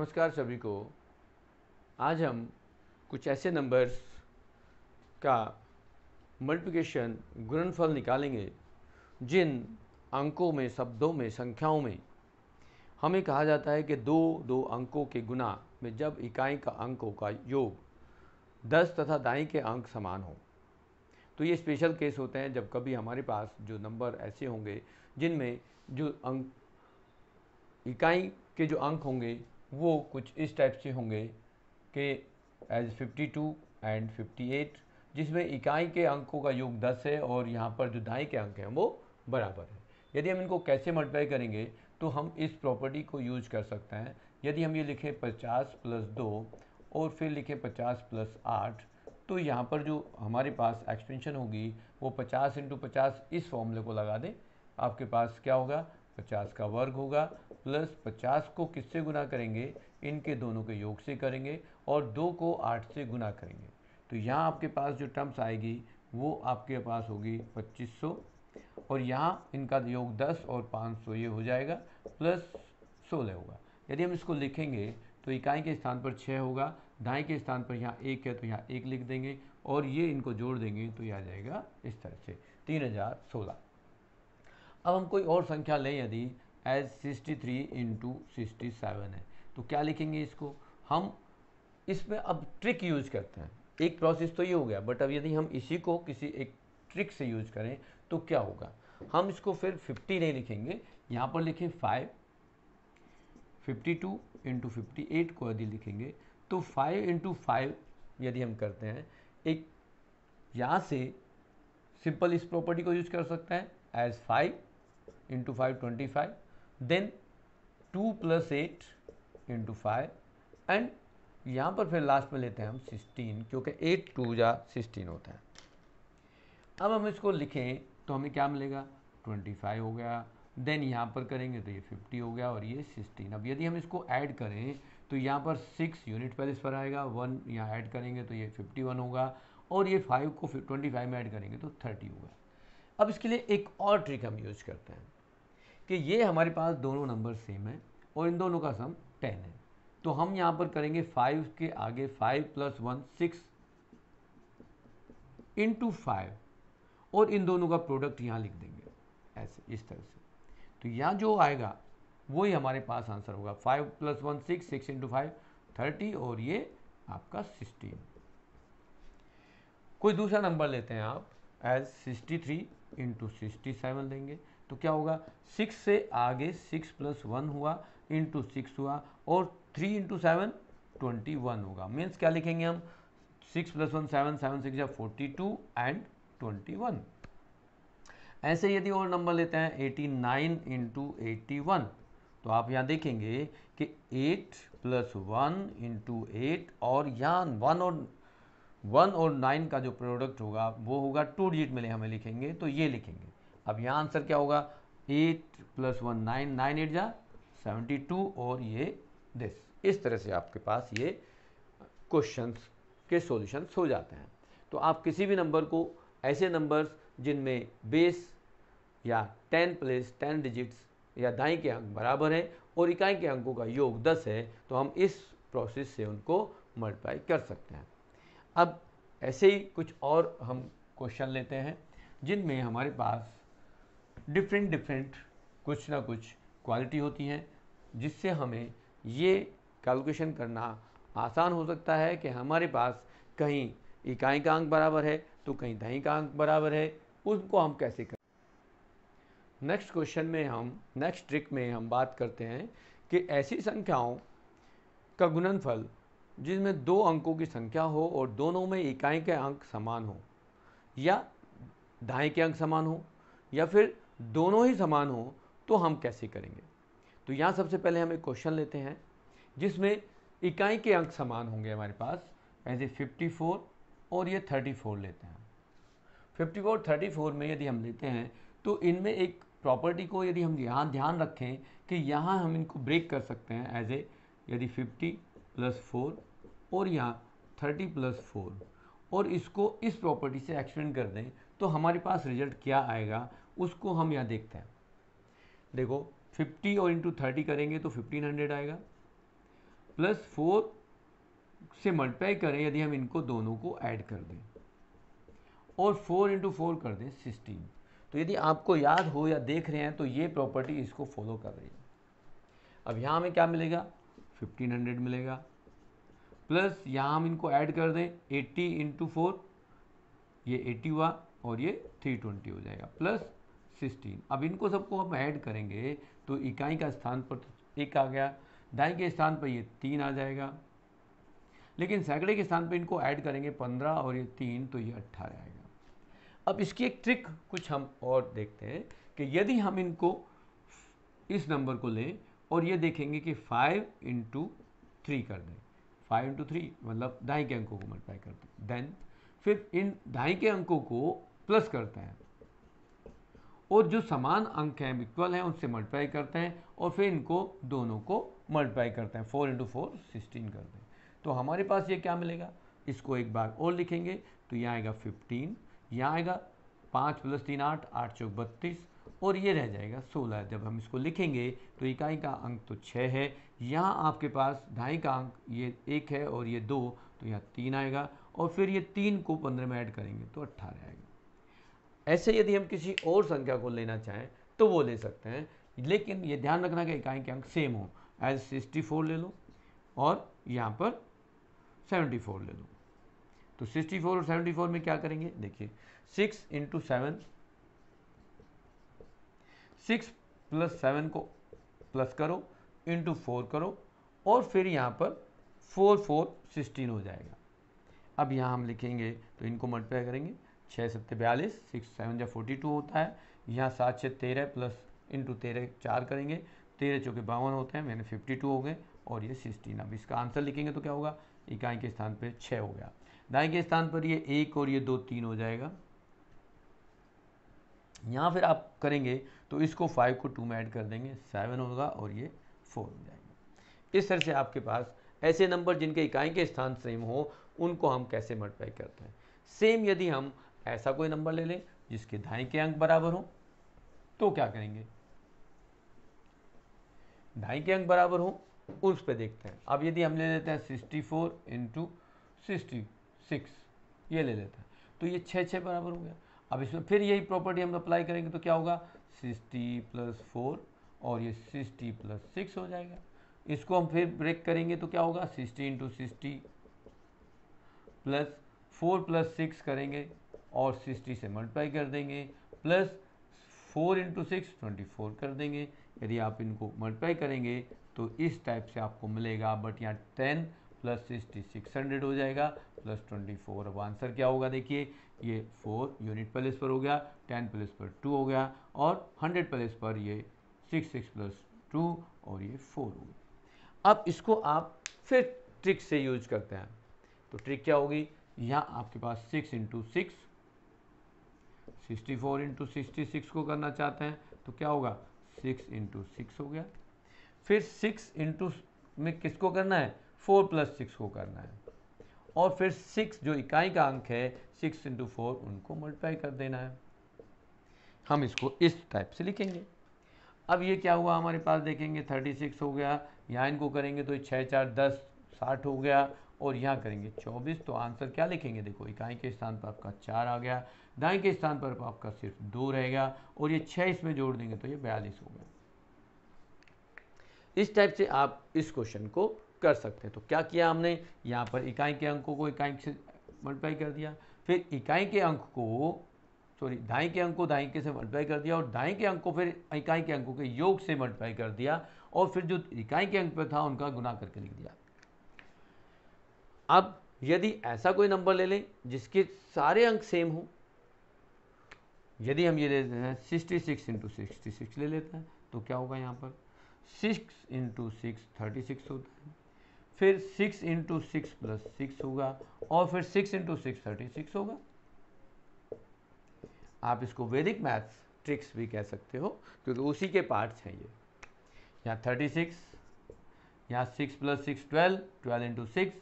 नमस्कार सभी को। आज हम कुछ ऐसे नंबर्स का मल्टीप्लिकेशन गुणनफल निकालेंगे, जिन अंकों में, शब्दों में, संख्याओं में। हमें कहा जाता है कि दो दो अंकों के गुना में जब इकाई का अंकों का योग दस तथा दाई के अंक समान हो। तो ये स्पेशल केस होते हैं जब कभी हमारे पास जो नंबर ऐसे होंगे, जिनमें जो अंक, इकाई के जो अंक होंगे वो कुछ इस टाइप से होंगे कि एज 52 एंड 58 जिसमें इकाई के अंकों का योग 10 है और यहाँ पर जो दाएँ के अंक हैं वो बराबर है। यदि हम इनको कैसे मल्टीप्लाई करेंगे तो हम इस प्रॉपर्टी को यूज़ कर सकते हैं। यदि हम ये लिखें 50 प्लस दो और फिर लिखें 50 प्लस आठ तो यहाँ पर जो हमारे पास एक्सपेंशन होगी, वो 50 इंटू पचास इस फॉर्मूले को लगा दें। आपके पास क्या होगा? 50 का वर्ग होगा प्लस 50 को किससे गुना करेंगे? इनके दोनों के योग से करेंगे और दो को आठ से गुना करेंगे। तो यहाँ आपके पास जो टर्म्स आएगी, वो आपके पास होगी 2500 और यहाँ इनका योग 10 और 500 ये हो जाएगा प्लस 16 होगा। यदि हम इसको लिखेंगे तो इकाई के स्थान पर 6 होगा दाएँ के स्थान पर यहाँ एक है तो यहाँ एक लिख देंगे और ये इनको जोड़ देंगे तो ये आ जाएगा इस तरह से। तीन हज़ार सोलह। अब हम कोई और संख्या लें यदि as sixty three into sixty seven है। तो क्या लिखेंगे इसको? हम इसमें अब ट्रिक यूज़ करते हैं। एक प्रोसेस तो ये हो गया बट अब यदि हम इसी को किसी एक ट्रिक से यूज़ करें तो क्या होगा? हम इसको फिर 50 नहीं लिखेंगे। यहाँ पर लिखें 5 52 टू इंटू फिफ्टी एट को यदि लिखेंगे तो 5 इंटू फाइव यदि हम करते हैं, एक यहाँ से सिंपल इस प्रॉपर्टी को यूज़ कर सकते हैं। As 5 five twenty five then two plus eight into five and यहाँ पर फिर लास्ट में लेते हैं हम सिक्सटीन क्योंकि एट टू या सिक्सटीन होता है। अब हम इसको लिखें तो हमें क्या मिलेगा? ट्वेंटी फाइव हो गया। देन यहाँ पर करेंगे तो ये फिफ्टी हो गया और ये सिक्सटीन अब यदि हम इसको ऐड करें तो यहाँ पर सिक्स यूनिट पहले इस पर आएगा वन यहाँ ऐड करेंगे तो ये फिफ्टी वन होगा, और ये फाइव को ट्वेंटी फाइव में ऐड करेंगे तो थर्टी होगा। अब इसके लिए एक और ट्रिक हम यूज़ करते हैं। कि ये हमारे पास दोनों नंबर सेम है और इन दोनों का सम टेन है। तो हम यहाँ पर करेंगे फाइव के आगे five plus one six into five और इन दोनों का प्रोडक्ट यहाँ लिख देंगे। ऐसे, इस तरह से। तो यहाँ जो आएगा, वही हमारे पास आंसर होगा। Five plus one six six into five thirty और ये आपका सिक्सटीन कोई दूसरा नंबर लेते हैं आप as sixty three into sixty seven लेंगे। तो क्या होगा? सिक्स से आगे सिक्स प्लस वन हुआ इंटू सिक्स हुआ, और three into seven twenty one होगा। मीन्स क्या लिखेंगे हम? Six plus one seven seven six या forty two and twenty one ऐसे यदि और नंबर लेते हैं eighty nine into eighty one तो आप यहाँ देखेंगे कि eight plus one into eight और यहाँ वन और वन और नाइन का जो प्रोडक्ट होगा, वो होगा टू डिजिट में हमें लिखेंगे तो ये लिखेंगे। अब यहाँ आंसर क्या होगा? Eight plus one nine nine eight जा, सेवेंटी टू और ये दिस इस तरह से आपके पास ये क्वेश्चंस के सॉल्यूशंस हो जाते हैं। तो आप किसी भी नंबर को, ऐसे नंबर्स जिनमें बेस या टेन प्लेस टेन डिजिट्स या दाई के अंक बराबर हैं और इकाई के अंकों का योग दस है तो हम इस प्रोसेस से उनको मल्टीप्लाई कर सकते हैं। अब ऐसे ही कुछ और हम क्वेश्चन लेते हैं, जिनमें हमारे पास डिफरेंट डिफरेंट कुछ ना कुछ क्वालिटी होती हैं, जिससे हमें ये कैलकुलेशन करना आसान हो सकता है कि हमारे पास कहीं इकाई का अंक बराबर है तो कहीं दही का अंक बराबर है, उनको हम कैसे करें? नेक्स्ट क्वेश्चन में हम नेक्स्ट ट्रिक में हम बात करते हैं कि ऐसी संख्याओं का गुणनफल, जिसमें दो अंकों की संख्या हो और दोनों में इकाई के अंक समान हो, या दाएँ के अंक समान हो, या फिर दोनों ही समान हो तो हम कैसे करेंगे? तो यहाँ सबसे पहले हम एक क्वेश्चन लेते हैं, जिसमें इकाई के अंक समान होंगे हमारे पास फिफ्टी फोर और ये थर्टी फोर लेते हैं। फिफ्टी फोर थर्टी फोर में यदि हम लेते हैं तो इनमें एक प्रॉपर्टी को यदि हम यहाँ ध्यान रखें कि यहाँ हम इनको ब्रेक कर सकते हैं एज ए यदि फिफ्टी प्लस फोर और यहाँ थर्टी प्लस फोर और इसको इस प्रॉपर्टी से एक्सटेंड कर दें तो हमारे पास रिज़ल्ट क्या आएगा? उसको हम यहाँ देखते हैं। देखो 50 और इंटू थर्टी करेंगे तो 1500 आएगा। प्लस फोर से मल्टीप्लाई करें यदि हम इनको दोनों को ऐड कर दें। और फोर इंटू फोर कर दें सिक्सटीन तो यदि आपको याद हो या देख रहे हैं तो ये प्रॉपर्टी इसको फॉलो कर रही है। अब यहाँ हमें क्या मिलेगा? फिफ्टीन हंड्रेड मिलेगा। प्लस यहाँ हम इनको ऐड कर दें एट्टी इंटू फोर ये एट्टी हुआ और ये थ्री ट्वेंटी हो जाएगा। Plus sixteen. अब इनको सबको हम ऐड करेंगे तो इकाई का स्थान पर तो एक आ गया, दाई के स्थान पर ये तीन आ जाएगा। लेकिन सैकड़े के स्थान पर इनको ऐड करेंगे पंद्रह और ये तीन तो ये अट्ठारह आएगा। अब इसकी एक ट्रिक कुछ हम और देखते हैं कि यदि हम इनको इस नंबर को लें और ये देखेंगे कि फाइव इंटू थ्री कर दें। फाइव इंटू थ्री मतलब ढाई के अंकों को मल्टीप्लाई करते हैं देन फिर इन ढाई के अंकों को प्लस करते हैं। और जो समान अंक हैं इक्वल हैं, उनसे मल्टीप्लाई करते हैं और फिर इनको दोनों को मल्टीप्लाई करते हैं। फोर इंटू फोर सिक्सटीन करते हैं। तो हमारे पास ये क्या मिलेगा? इसको एक बार और लिखेंगे तो यहाँ आएगा फिफ्टीन यहाँ आएगा पाँच प्लस तीन आठ आठ चौक बत्तीस और ये रह जाएगा सोलह। जब हम इसको लिखेंगे तो इकाई का अंक तो छः है। यहाँ आपके पास ढाई का अंक, ये एक है और ये दो तो यहाँ तीन आएगा और फिर ये तीन को पंद्रह में ऐड करेंगे तो अट्ठारह आएगा। ऐसे यदि हम किसी और संख्या को लेना चाहें तो वो ले सकते हैं। लेकिन ये ध्यान रखना कि इकाई के अंक सेम हो। एज सिक्सटी फोर ले लो और यहाँ पर सेवेंटी फोर ले लो। तो 64 और 74 में क्या करेंगे? देखिए six into seven six plus seven को प्लस करो इंटू फोर करो और फिर यहाँ पर फोर फोर सिक्सटीन हो जाएगा। अब यहाँ हम लिखेंगे तो इनको मल्टीप्लाई करेंगे। छः सत्तर बयालीस, सिक्स सेवन या फोर्टी टू होता है। यहाँ सात छः तेरह प्लस इंटू तेरह चार करेंगे। तेरह चौके बावन होते हैं मैंने फिफ्टी टू हो गए और ये सिक्सटीन। अब इसका आंसर लिखेंगे तो क्या होगा? इकाई के स्थान पे छः हो गया। दाएँ के स्थान पर ये एक और ये दो तीन हो जाएगा। यहाँ फिर आप करेंगे तो इसको फाइव को टू में ऐड कर देंगे सेवन होगा और ये फोर हो जाएगा। इस तरह से आपके पास ऐसे नंबर जिनके इकाई के स्थान सेम हो, उनको हम कैसे मल्टीप्लाई करते हैं? सेम यदि हम ऐसा कोई नंबर ले लें जिसके दाएँ के अंक बराबर हो तो क्या करेंगे? ढाई के अंक बराबर हो, उस पर देखते हैं। अब यदि हम ले लेते हैं sixty four into sixty six ये ले लेते हैं। तो ये छः छः बराबर हो गया। अब इसमें फिर यही प्रॉपर्टी हम अप्लाई करेंगे तो क्या होगा? सिक्सटी प्लस फोर और ये सिक्सटी प्लस सिक्स हो जाएगा। इसको हम फिर ब्रेक करेंगे तो क्या होगा? Sixty into sixty plus four plus six करेंगे। और सिक्सटी से मल्टीप्लाई कर देंगे, plus four into six twenty four कर देंगे। यदि आप इनको मल्टीप्लाई करेंगे तो इस टाइप से आपको मिलेगा बट यहाँ ten plus sixty six hundred हो जाएगा प्लस ट्वेंटी फोर अब आंसर क्या होगा देखिए, ये फोर यूनिट प्लेस पर हो गया टेन प्लेस पर टू हो गया, और हंड्रेड प्लेस पर ये सिक्स सिक्स प्लस टू और ये फोर हो गया। अब इसको आप फिर ट्रिक से यूज़ करते हैं। तो ट्रिक क्या होगी? यहाँ आपके पास six into six sixty four into sixty six को करना चाहते हैं तो क्या होगा? सिक्स इंटू सिक्स हो गया। फिर सिक्स इंटू में किसको करना है? फोर प्लस सिक्स को करना है। और फिर सिक्स जो इकाई का अंक है, सिक्स इंटू फोर, उनको मल्टीप्लाई कर देना है। हम इसको इस टाइप से लिखेंगे। अब ये क्या हुआ? हमारे पास देखेंगे थर्टी सिक्स हो गया। यहाँ इनको करेंगे तो छः, चार, दस, साठ हो गया। और यहाँ करेंगे चौबीस तो आंसर क्या लिखेंगे? देखो, इकाई के स्थान पर आपका चार आ गया दाएँ के स्थान पर आपका सिर्फ़ दो रहेगा और ये छः इसमें जोड़ देंगे तो ये बयालीस हो गया। इस टाइप से आप इस क्वेश्चन को कर सकते हैं। तो क्या किया हमने? यहाँ पर इकाई के अंकों को इकाई से मल्टीप्लाई कर दिया, फिर इकाई के अंक को सॉरी दाई के अंक को दाई के से मल्टीप्लाई कर दिया, और दाई के अंक को फिर इकाई के अंकों के योग से मल्टीप्लाई कर दिया, और फिर जो इकाई के अंक पर था उनका गुना करके लिख दिया। अब यदि ऐसा कोई नंबर ले लें, जिसके सारे अंक सेम हो, यदि हम ये ले लेते हैं sixty six into sixty six ले लेते हैं तो क्या होगा यहाँ पर? Six into six thirty six होता है। फिर six into six plus six होगा, और फिर six into six thirty six होगा। आप इसको वैदिक मैथ्स ट्रिक्स भी कह सकते हो, क्योंकि उसी के पार्ट्स हैं ये। यहाँ थर्टी सिक्स यहाँ six plus six twelve twelve into six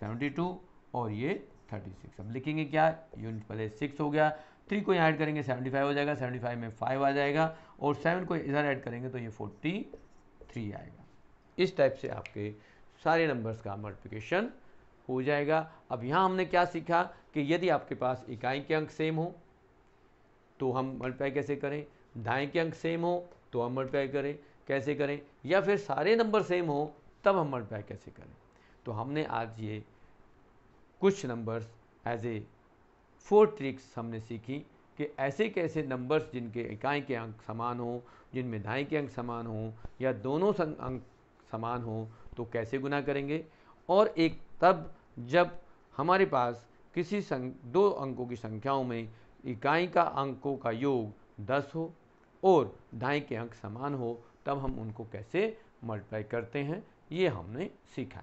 seventy two और ये थर्टी सिक्स। अब लिखेंगे क्या? यूनिट पहले सिक्स हो गया थ्री को यहाँ ऐड करेंगे सेवेंटी फाइव हो जाएगा सेवेंटी फाइव में फाइव आ जाएगा और सेवन को इधर ऐड करेंगे तो ये फोर्टी थ्री आएगा। इस टाइप से आपके सारे नंबर्स का मल्टीप्लिकेशन हो जाएगा। अब यहाँ हमने क्या सीखा कि यदि आपके पास इकाई के अंक सेम हो तो हम मल्टीप्लाई कैसे करें? दाएँ के अंक सेम हो तो हम मल्टीप्लाई करें। कैसे करें? या फिर सारे नंबर सेम हो, तब हम मल्टीप्लाई कैसे करें? तो हमने आज ये कुछ numbers as a four tricks हमने सीखी कि ऐसे कैसे नंबर्स जिनके इकाई के अंक समान हो, जिनमें दाएँ के अंक समान हों या दोनों अंक समान हो तो कैसे गुना करेंगे? और एक तब जब हमारे पास किसी संग, दो अंकों की संख्याओं में इकाई का अंकों का योग 10 हो और दाएँ के अंक समान हो, तब हम उनको कैसे मल्टीप्लाई करते हैं, ये हमने सीखा।